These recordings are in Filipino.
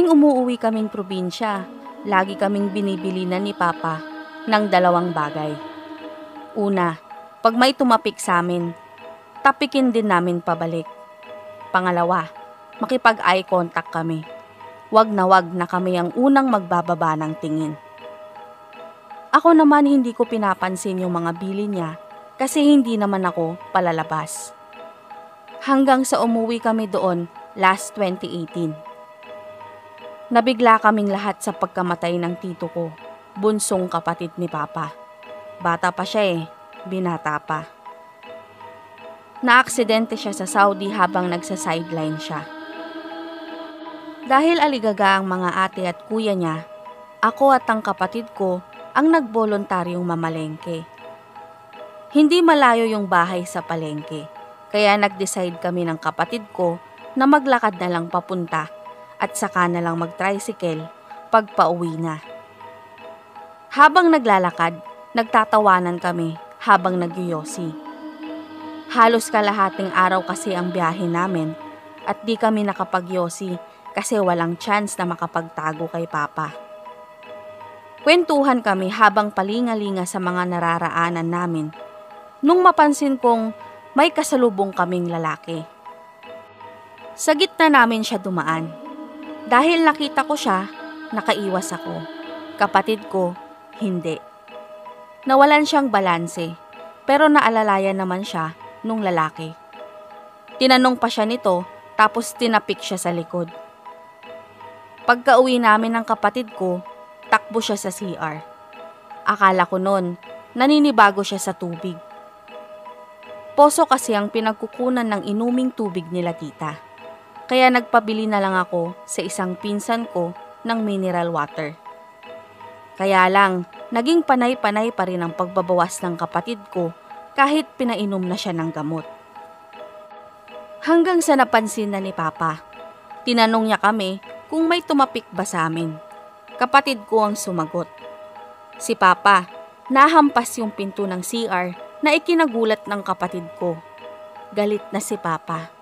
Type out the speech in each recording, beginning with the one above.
Tuwing umuuwi kaming probinsya, lagi kaming binibilinan ni Papa ng dalawang bagay. Una, pag may tumapik sa amin, tapikin din namin pabalik. Pangalawa, makipag-eye contact kami. Wag na wag na kami ang unang magbababa ng tingin. Ako naman hindi ko pinapansin yung mga bili niya kasi hindi naman ako palalabas. Hanggang sa umuwi kami doon last 2018. Nabigla kaming lahat sa pagkamatay ng tito ko, bunsong kapatid ni Papa. Bata pa siya eh, binata pa. Naaksidente siya sa Saudi habang nagsa-sideline siya. Dahil aligaga ang mga ate at kuya niya, ako at ang kapatid ko ang nagbolontaryong mamalengke. Hindi malayo yung bahay sa palengke, kaya nag-decide kami ng kapatid ko na maglakad na lang papunta at saka na lang mag-tricycle pag pauwi na. Habang naglalakad, nagtatawanan kami habang nagyoyosi. Halos kalahating araw kasi ang biyahe namin at di kami nakapagyosi kasi walang chance na makapagtago kay Papa. Kwentuhan kami habang palingalinga sa mga nararaanan namin nung mapansin kong may kasalubong kaming lalaki. Sa gitna namin siya dumaan. Dahil nakita ko siya, nakaiwas ako. Kapatid ko, hindi. Nawalan siyang balanse, pero naalalayan naman siya nung lalaki. Tinanong pa siya nito, tapos tinapik siya sa likod. Pagka uwi namin ng kapatid ko, takbo siya sa CR. Akala ko noon, naninibago siya sa tubig. Poso kasi ang pinagkukunan ng inuming tubig nila tita. Kaya nagpabili na lang ako sa isang pinsan ko ng mineral water. Kaya lang, naging panay-panay pa rin ang pagbabawas ng kapatid ko kahit pinainom na siya ng gamot. Hanggang sa napansin na ni Papa, tinanong niya kami kung may tumapik ba sa amin. Kapatid ko ang sumagot. Si Papa, nahampas yung pinto ng CR na ikinagulat ng kapatid ko. Galit na si Papa.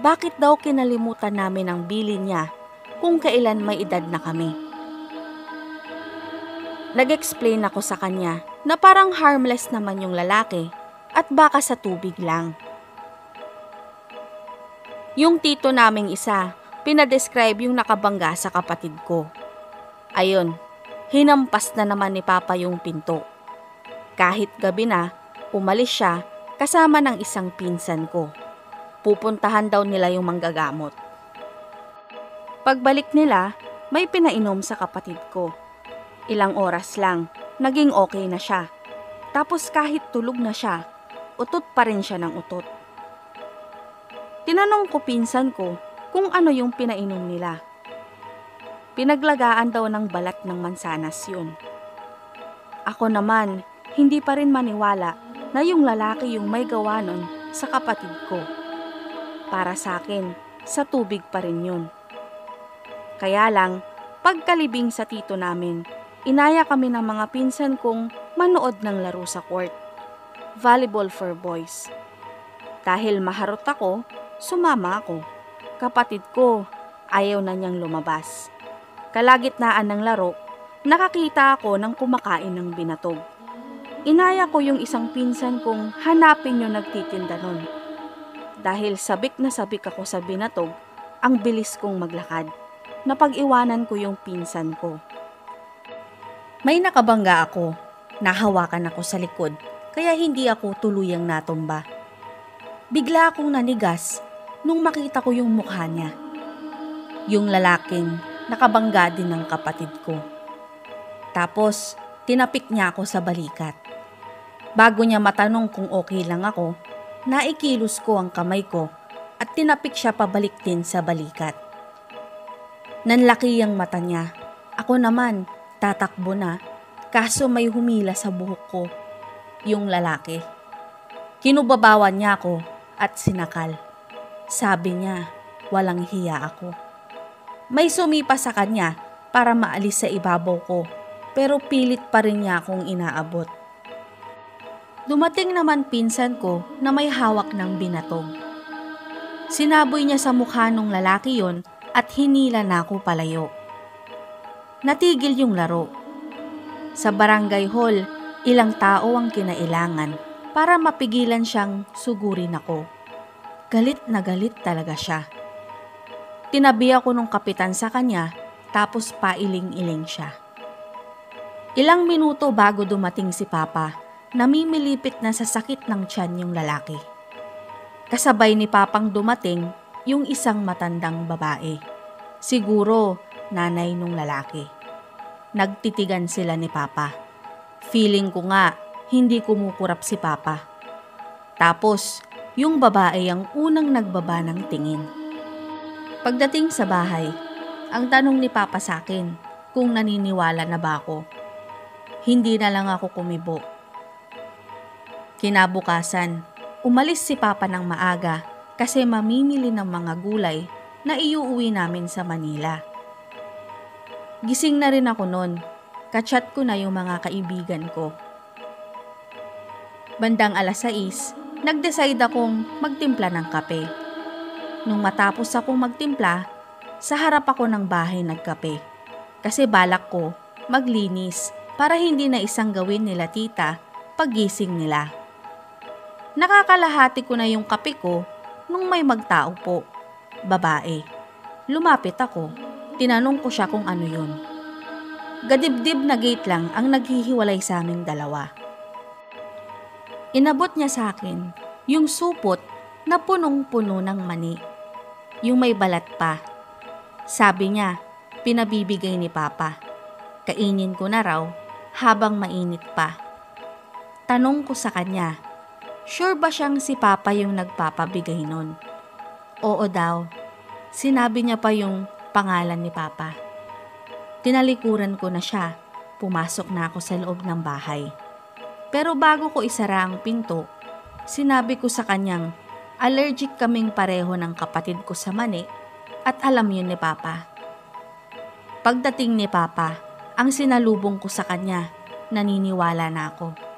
Bakit daw kinalimutan namin ang bili niya kung kailan may edad na kami? Nag-explain ako sa kanya na parang harmless naman yung lalaki at baka sa tubig lang. Yung tito naming isa, pinadescribe yung nakabangga sa kapatid ko. Ayun, hinampas na naman ni Papa yung pinto. Kahit gabi na, umalis siya kasama ng isang pinsan ko. Pupuntahan daw nila yung manggagamot. Pagbalik nila, may pinainom sa kapatid ko. Ilang oras lang, naging okay na siya. Tapos kahit tulog na siya, utot pa rin siya ng utot. Tinanong ko pinsan ko kung ano yung pinainom nila. Pinaglagaan daw ng balat ng mansanas yun. Ako naman, hindi pa rin maniwala na yung lalaki yung may gawa nun sa kapatid ko. Para sa akin, sa tubig pa rin yun. Kaya lang, pagkalibing sa tito namin, inaya kami ng mga pinsan kong manood ng laro sa court. Volleyball for boys. Dahil maharot ako, Sumama ako. Kapatid ko, ayaw na niyang lumabas. Kalagitnaan ng laro, nakakita ako ng kumakain ng binatog. Inaya ko yung isang pinsan kong hanapin yung nagtitinda nun. Dahil sabik na sabik ako sa binatog, ang bilis kong maglakad. Napag-iwanan ko yung pinsan ko. May nakabangga ako. Nahawakan ako sa likod, kaya hindi ako tuluyang natumba. Bigla akong nanigas nung makita ko yung mukha niya. Yung lalaking nakabangga din ng kapatid ko. Tapos, tinapik niya ako sa balikat. Bago niya matanong kung okay lang ako, naikilos ko ang kamay ko at tinapik siya pabalik din sa balikat. Nanlaki ang mata niya. Ako naman, tatakbo na, kaso may humila sa buhok ko. Yung lalaki. Kinubabawan niya ako at sinakal. Sabi niya, walang hiya ako. May sumipa sa kanya para maalis sa ibabaw ko, pero pilit pa rin niya akong inaabot. Dumating naman pinsan ko na may hawak ng binatog. Sinaboy niya sa mukha ng lalaki yon at hinila na ako palayo. Natigil yung laro. Sa barangay hall, ilang tao ang kinailangan para mapigilan siyang sugurin ako. Galit na galit talaga siya. Tinabi ako nung kapitan sa kanya tapos pailing-iling siya. Ilang minuto bago dumating si Papa, namimilipit na sa sakit ng tiyan yung lalaki. Kasabay ni Papang dumating yung isang matandang babae. Siguro nanay nung lalaki. Nagtitigan sila ni Papa. Feeling ko nga hindi kumukurap si Papa. Tapos, yung babae ang unang nagbaba ng tingin. Pagdating sa bahay, ang tanong ni Papa sa akin kung naniniwala na ba ako. Hindi na lang ako kumibo. Kinabukasan, umalis si Papa ng maaga kasi mamimili ng mga gulay na iuuwi namin sa Manila. Gising na rin ako noon. Kachat ko na yung mga kaibigan ko. Bandang alas 6, nag-decide akong magtimpla ng kape. Nung matapos akong magtimpla, sa harap ako ng bahay nagkape. Kasi balak ko maglinis para hindi na isang gawin nila tita paggising nila. Nakakalahati ko na yung kape ko nung may magtao po. Babae. Lumapit ako. Tinanong ko siya kung ano yun. Gadibdib na gate lang ang naghihiwalay sa aming dalawa. Inabot niya sa akin yung supot na punong-puno ng mani. Yung may balat pa. Sabi niya, pinabibigay ni Papa. Kainin ko na raw habang mainit pa. Tanong ko sa kanya, sure ba siyang si Papa yung nagpapabigay nun? Oo daw. Sinabi niya pa yung pangalan ni Papa. Tinalikuran ko na siya. Pumasok na ako sa loob ng bahay. Pero bago ko isara ang pinto, sinabi ko sa kanyang allergic kaming pareho ng kapatid ko sa mani at alam yun ni Papa. Pagdating ni Papa, ang sinalubong ko sa kanya, naniniwala na ako.